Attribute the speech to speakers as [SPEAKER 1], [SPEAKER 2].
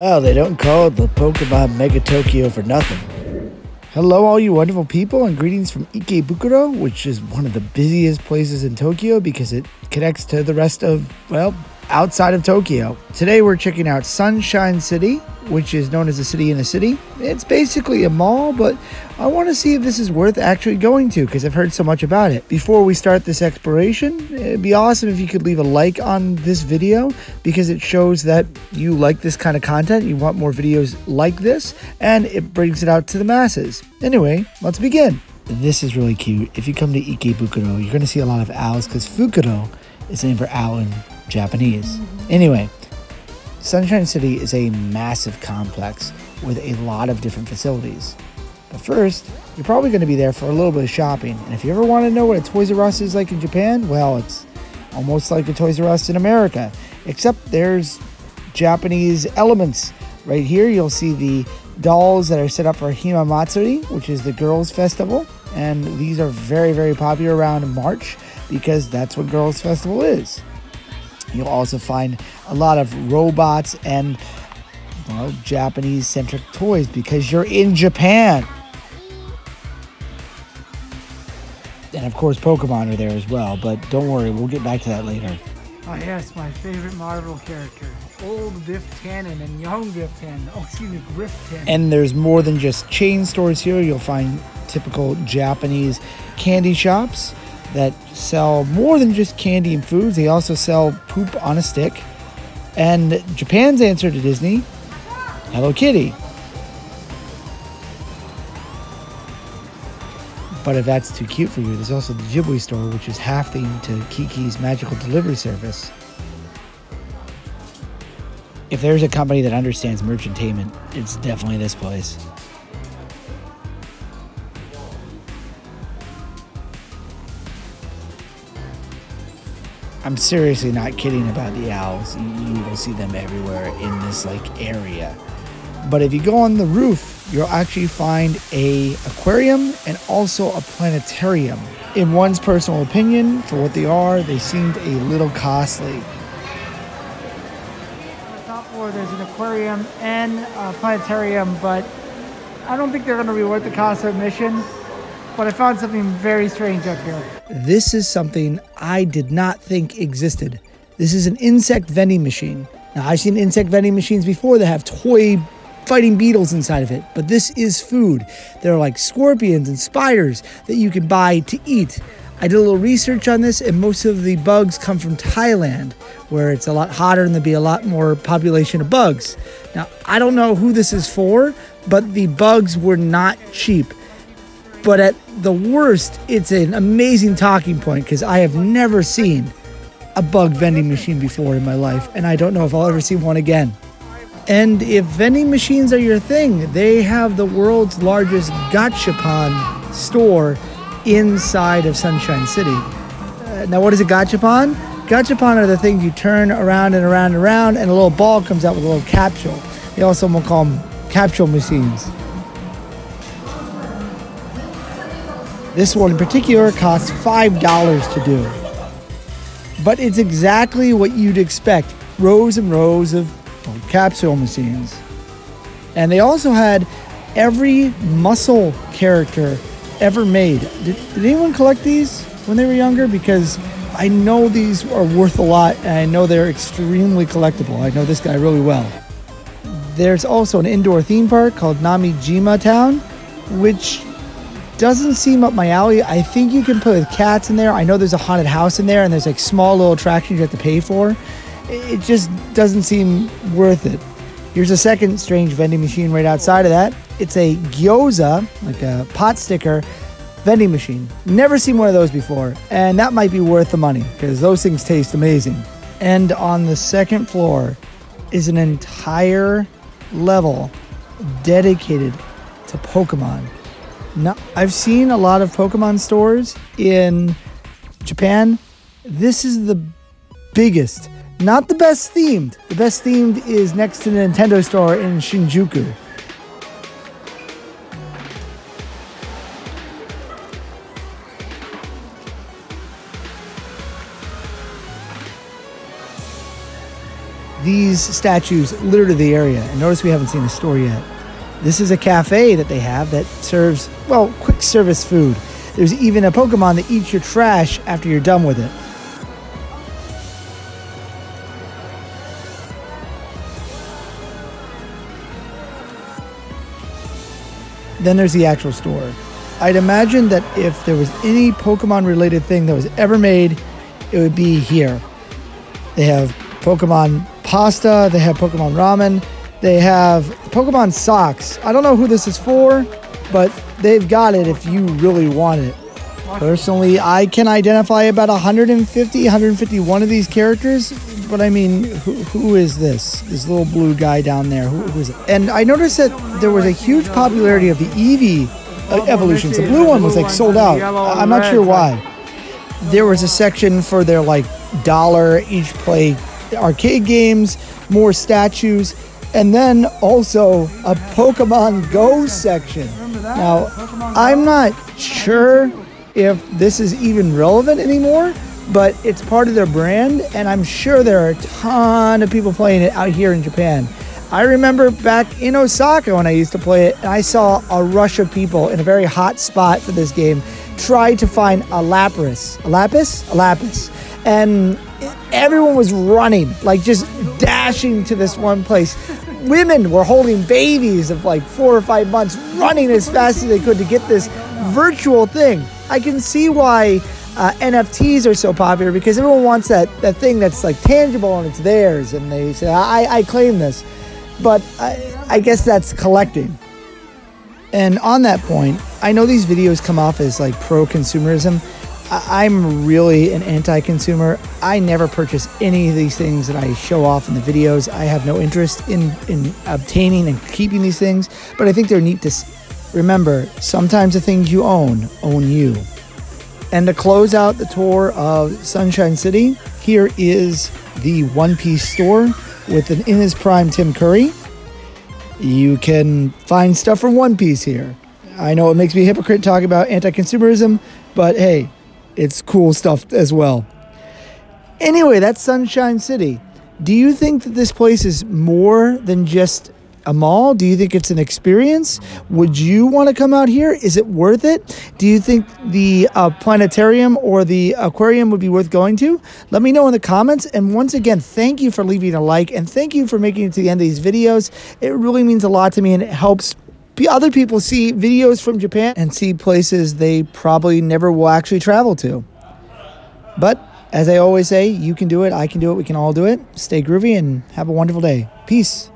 [SPEAKER 1] Oh, they don't call it the Pokemon Mega Tokyo for nothing. Hello, all you wonderful people, and greetings from Ikebukuro, which is one of the busiest places in Tokyo because it connects to the rest of, well, outside of Tokyo. Today we're checking out Sunshine City, which is known as a city in a city. It's basically a mall, but I want to see if this is worth actually going to because I've heard so much about it. Before we start this exploration, it'd be awesome if you could leave a like on this video because it shows that you like this kind of content, you want more videos like this, and it brings it out to the masses. Anyway, let's begin. This is really cute. If you come to Ikebukuro, you're going to see a lot of owls because Fukuro is named for owl in Japanese. Mm-hmm. Anyway, Sunshine City is a massive complex with a lot of different facilities. But first, you're probably going to be there for a little bit of shopping. And if you ever want to know what a Toys R Us is like in Japan, well, it's almost like a Toys R Us in America, except there's Japanese elements. Right here, you'll see the dolls that are set up for Hime Matsuri, which is the girls' festival. And these are very, very popular around March because that's what Girls' Festival is. You'll also find a lot of robots and well, Japanese centric toys because you're in Japan. Of course, Pokemon are there as well, but don't worry, we'll get back to that later.
[SPEAKER 2] Oh yes, my favorite Marvel character. Old Biff Tannen and young Biff Tannen. Oh, excuse me, Griff Tannen.
[SPEAKER 1] And there's more than just chain stores here. You'll find typical Japanese candy shops that sell more than just candy and foods. They also sell poop on a stick. And Japan's answer to Disney, Hello Kitty. But if that's too cute for you, there's also the Ghibli store, which is half themed to Kiki's magical delivery service. If there's a company that understands merchantainment, it's definitely this place. I'm seriously not kidding about the owls. You, you will see them everywhere in this like area. But if you go on the roof, you'll actually find a aquarium and also a planetarium. In one's personal opinion, for what they are, they seemed a little costly.
[SPEAKER 2] On the top floor, there's an aquarium and a planetarium, but I don't think they're going to be worth the cost of admission. But I found something very strange up here.
[SPEAKER 1] This is something I did not think existed. This is an insect vending machine. Now, I've seen insect vending machines before that have toy fighting beetles inside of it, but this is food. There are like scorpions and spiders that you can buy to eat. I did a little research on this, and most of the bugs come from Thailand, where it's a lot hotter and there'll be a lot more population of bugs. Now, I don't know who this is for, but the bugs were not cheap. But at the worst, it's an amazing talking point because I have never seen a bug vending machine before in my life, and I don't know if I'll ever see one again. And if vending machines are your thing, they have the world's largest gachapon store inside of Sunshine City. Uh, now, what is a gachapon? Gachapon are the things you turn around and around and around, and a little ball comes out with a little capsule. They also will call them capsule machines. This one in particular costs $5 to do. But it's exactly what you'd expect rows and rows of capsule machines. And they also had every muscle character ever made. Did, did anyone collect these when they were younger? Because I know these are worth a lot and I know they're extremely collectible. I know this guy really well. There's also an indoor theme park called Namja Town, which doesn't seem up my alley. I think you can play with cats in there. I know there's a haunted house in there and there's like small little attractions you have to pay for. It just doesn't seem worth it. Here's a second strange vending machine right outside of that. It's a gyoza, like a pot sticker vending machine. Never seen one of those before, and that might be worth the money because those things taste amazing. And on the second floor is an entire level dedicated to Pokemon. Now, I've seen a lot of Pokemon stores in Japan. This is the biggest, not the best themed. The best themed is next to the Nintendo store in Shinjuku. these statues litter the area. And notice we haven't seen a store yet. This is a cafe that they have that serves, well, quick service food. There's even a Pokemon that eats your trash after you're done with it. Then there's the actual store. I'd imagine that if there was any Pokemon related thing that was ever made, it would be here. They have Pokemon pasta, they have Pokemon ramen, they have Pokemon socks. I don't know who this is for, but they've got it if you really want it. Personally, I can identify about 150, 151 of these characters, but I mean, who, who is this? This little blue guy down there. Who, who is it? And I noticed that there was a huge popularity of the Eevee uh, evolutions. The blue one was like sold out. I'm not sure why. There was a section for their like dollar each play arcade games, more statues, and then also a Pokemon Go section. Now, I'm not sure if this is even relevant anymore, but it's part of their brand, and I'm sure there are a ton of people playing it out here in Japan. I remember back in Osaka when I used to play it, and I saw a rush of people in a very hot spot for this game try to find a Lapras. A Lapis? A Lapis. And everyone was running, like just dashing to this one place. Women were holding babies of like four or five months, running as fast as they could to get this virtual thing. I can see why uh, NFTs are so popular because everyone wants that, that thing that's like tangible and it's theirs, and they say, I, I claim this. But I, I guess that's collecting. And on that point, I know these videos come off as like pro consumerism. I'm really an anti consumer. I never purchase any of these things that I show off in the videos. I have no interest in, in obtaining and keeping these things, but I think they're neat to remember. Sometimes the things you own own you. And to close out the tour of Sunshine City, here is the One Piece store with an in his prime Tim Curry. You can find stuff from One Piece here. I know it makes me a hypocrite talking about anti consumerism, but hey, it's cool stuff as well. Anyway, that's Sunshine City. Do you think that this place is more than just a mall? Do you think it's an experience? Would you want to come out here? Is it worth it? Do you think the uh, planetarium or the aquarium would be worth going to? Let me know in the comments. And once again, thank you for leaving a like and thank you for making it to the end of these videos. It really means a lot to me and it helps other people see videos from Japan and see places they probably never will actually travel to. But as I always say, you can do it, I can do it, we can all do it. Stay groovy and have a wonderful day. Peace.